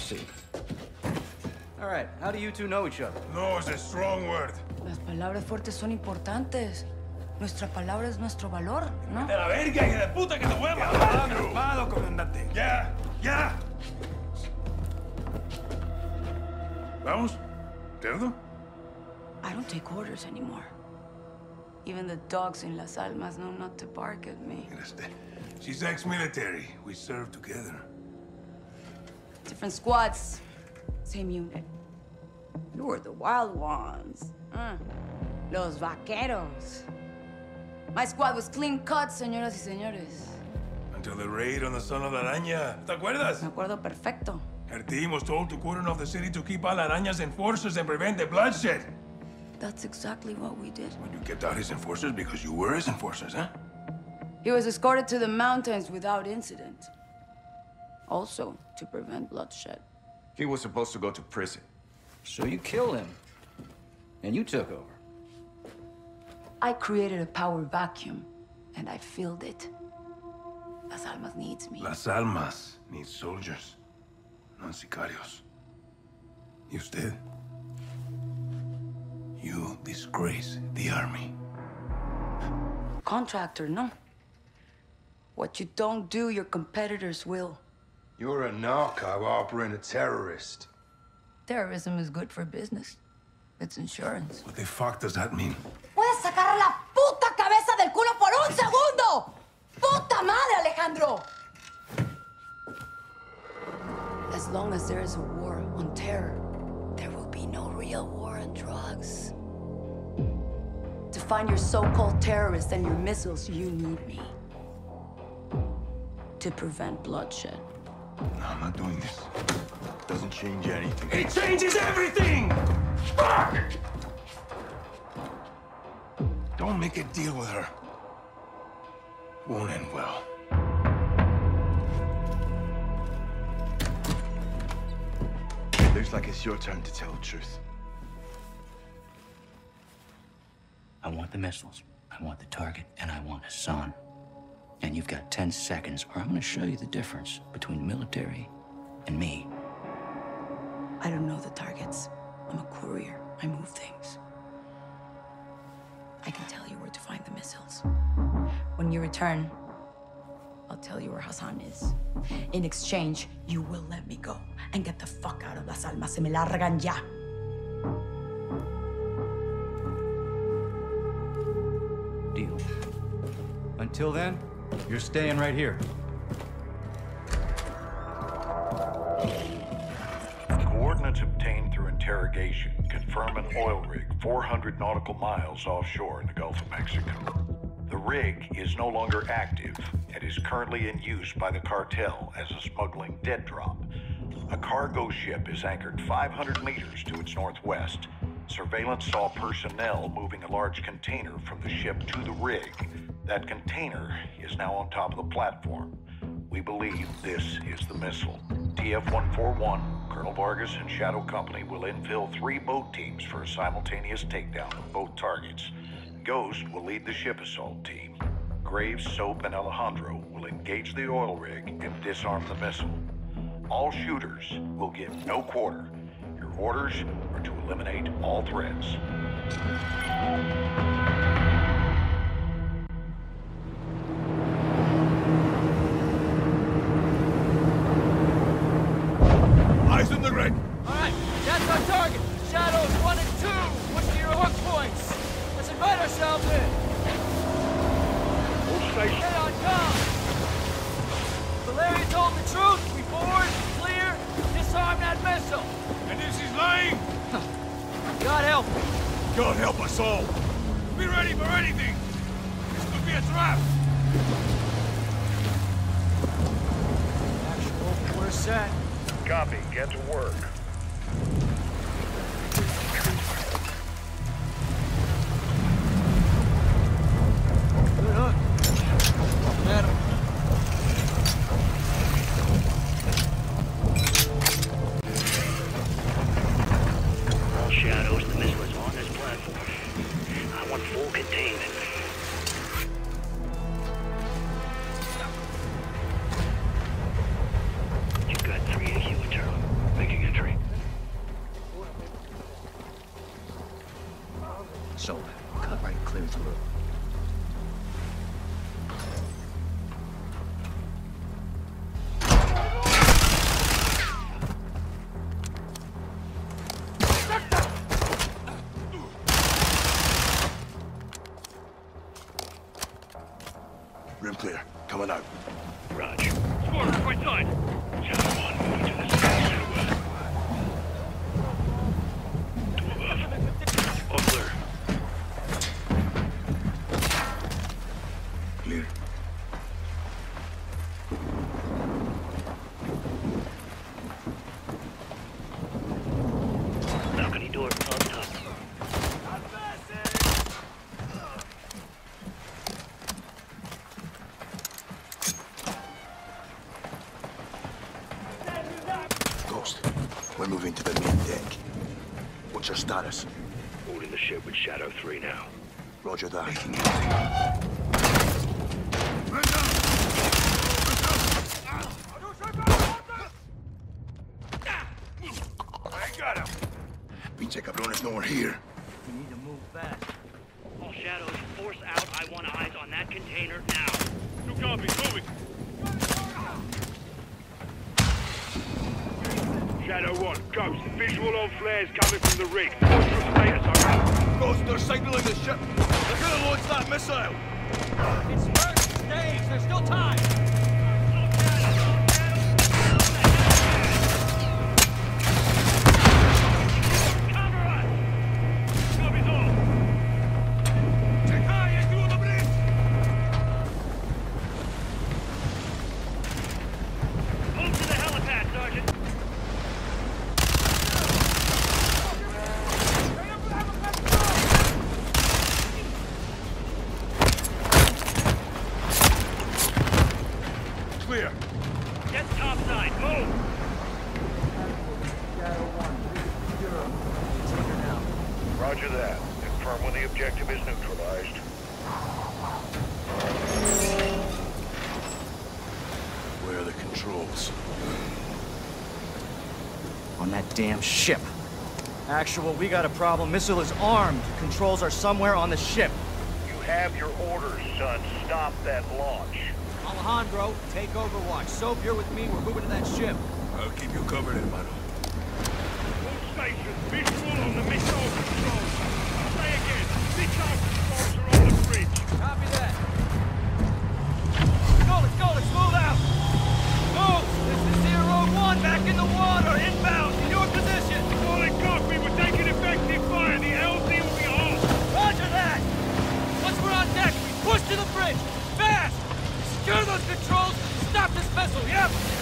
proceed. All right, how do you two know each other? No is a strong word. Las palabras fuertes son importantes. Nuestra palabra es nuestro valor, ¿no? De la verga, hija de puta, que te voy a matar. Calmado, comandante. Ya, ya. ¿Vamos? ¿Cerdo? I don't take orders anymore. Even the dogs in Las Almas know not to bark at me. Mira. She's ex-military. We served together. Different squads, same unit. You were the wild ones. Mm. Los vaqueros. My squad was clean cut, señoras y señores. Until the raid on the son of la araña. ¿Te acuerdas? Me acuerdo perfecto. Her team was told to cordon off the city to keep all araña's enforcers and prevent the bloodshed. That's exactly what we did. Well, you kept out his enforcers because you were his enforcers, huh? He was escorted to the mountains without incident. Also, to prevent bloodshed. He was supposed to go to prison. So you killed him. And you took over. I created a power vacuum, and I filled it. Las Almas needs me. Las Almas need soldiers, not sicarios. You usted? You disgrace the army. Contractor, no. What you don't do, your competitors will. You're a narco harboring a terrorist. Terrorism is good for business. It's insurance. What the fuck does that mean? ¿Puedes sacar la puta cabeza del culo por un segundo? ¡Puta madre, Alejandro! As long as there is a war on terror, there will be no real war on drugs. To find your so-called terrorists and your missiles, you need me. To prevent bloodshed. No, I'm not doing this. It Doesn't change anything. It changes everything! Fuck! Don't make a deal with her. Won't end well. It Looks like it's your turn to tell the truth. I want the missiles, I want the target, and I want Hassan. And you've got 10 seconds, or I'm gonna show you the difference between the military and me. I don't know the targets. I'm a courier. I move things. I can tell you where to find the missiles. When you return, I'll tell you where Hassan is. In exchange, you will let me go and get the fuck out of Las Almas. Se me largan ya. Deal. Until then, you're staying right here. Coordinates obtained through interrogation confirm an oil rig 400 nautical miles offshore in the Gulf of Mexico. The rig is no longer active and is currently in use by the cartel as a smuggling dead drop. A cargo ship is anchored 500 meters to its northwest. Surveillance saw personnel moving a large container from the ship to the rig. That container is now on top of the platform. We believe this is the missile. TF-141, Colonel Vargas and Shadow Company will infill three boat teams for a simultaneous takedown of both targets. Ghost will lead the ship assault team. Graves, Soap, and Alejandro will engage the oil rig and disarm the missile. All shooters will get no quarter. Your orders are to eliminate all threats. Help. God help us all. Be ready for anything. This could be a trap. Actual, we're set. Copy. Get to work. What's your status? Holding the ship with Shadow 3 now. Roger that. I got him. Pinche cabrones nowhere here. We need to move fast. All Shadows, force out. I want eyes on that container now. Two copies, moving. Shadow 1, Ghost. Visual on flares coming from the rig. What's your status, okay? Ghost, they're signaling the ship. They're gonna launch that missile. It's first stage. There's still time. Cover us! Copies all. Czekaj, through the bridge! Move to the helipad, Sergeant. Clear. Get topside. Move. Roger that. Confirm when the objective is neutralized. Where are the controls? On that damn ship. Actual, we got a problem. Missile is armed. Controls are somewhere on the ship. You have your orders, son. Stop that launch. Alejandro, take Overwatch. Soap, you're with me. We're moving to that ship. I'll keep you covered, hermano. All stations, visual on the missile controls. Say again, missile controls are on the bridge. Copy that. Let's go, let's go, let's move out. Move! This is Zero One, back in the water, inbound, in your position. Solid copy, we're taking effective fire. The LZ will be off. Roger that! Once we're on deck, we push to the bridge! Fast! Secure those controls! Stop this vessel, yep!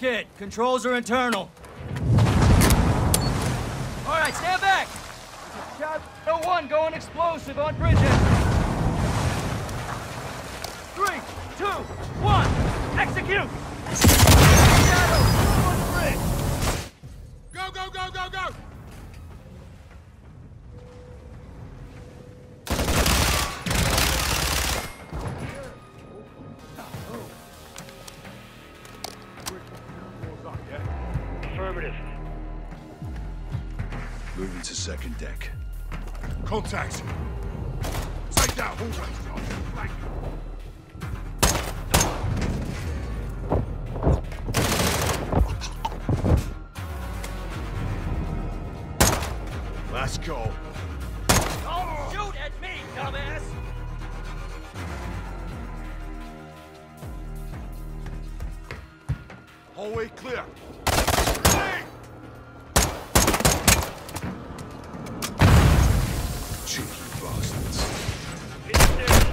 check it. Controls are internal. All right, stand back. Shadow one going explosive on bridge end. Three, two, one, execute. Shadow on bridge. Moving to second deck. Contact! Take down, all right. Thank you. Let's go. Don't shoot at me, dumbass. Hallway clear. Cheeky bastards. Hit the stairs.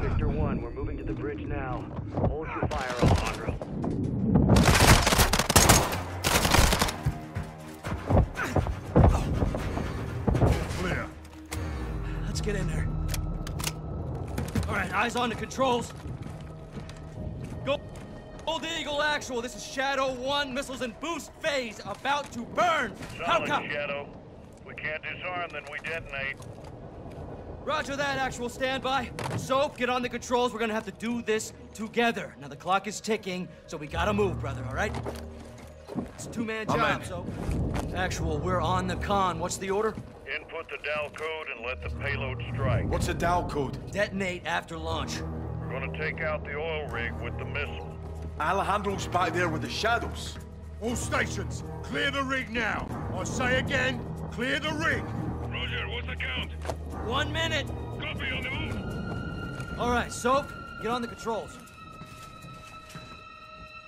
Victor 1, 1, we're moving to the bridge now. Hold your fire, Alejandro. Clear. Let's get in there. All right, eyes on the controls. Go. Gold Eagle Actual, this is Shadow 1, missiles in boost phase, about to burn. How Solid, come? Shadow. If we can't disarm, then we detonate. Roger that, Actual standby. Soap, get on the controls. We're gonna have to do this together. Now the clock is ticking, so we gotta move, brother, all right? It's a two-man job, Amen. so. Actual, we're on the con. What's the order? Input the DAL code and let the payload strike. What's the DAL code? Detonate after launch. We're gonna take out the oil rig with the missile. Alejandro's back there with the shadows. All stations, clear the rig now. I say again, clear the rig. Roger, what's the count? One minute. Copy on the move. All right, Soap, get on the controls.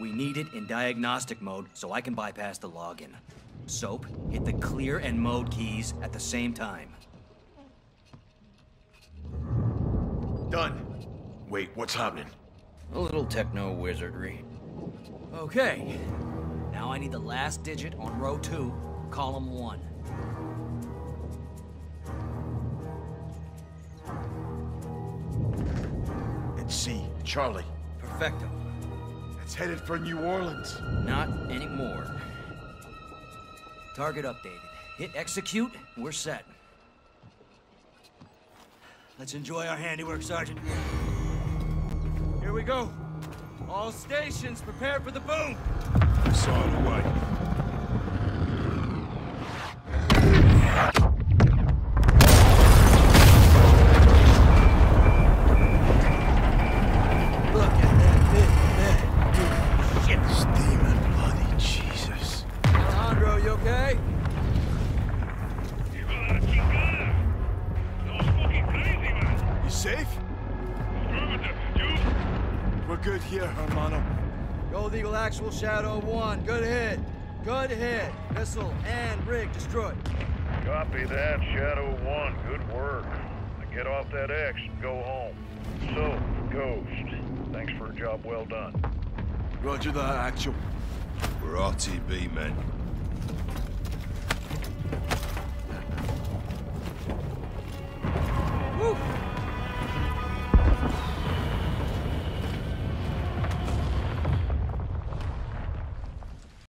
We need it in diagnostic mode so I can bypass the login. Soap, hit the clear and mode keys at the same time. Done. Wait, what's happening? A little techno wizardry. Okay. Now I need the last digit on row two, column one. Charlie. Perfecto. It's headed for New Orleans. Not anymore. Target updated. Hit execute, we're set. Let's enjoy our handiwork, Sergeant. Here we go. All stations, prepare for the boom. Missile away. Good hit. Missile and rig destroyed. Copy that, Shadow One. Good work. Now get off that X and go home. So, Ghost, thanks for a job well done. Roger that, Actual. We're RTB men. Woo!